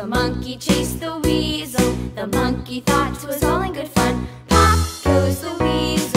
The monkey chased the weasel. The monkey thought it was all in good fun. Pop goes the weasel.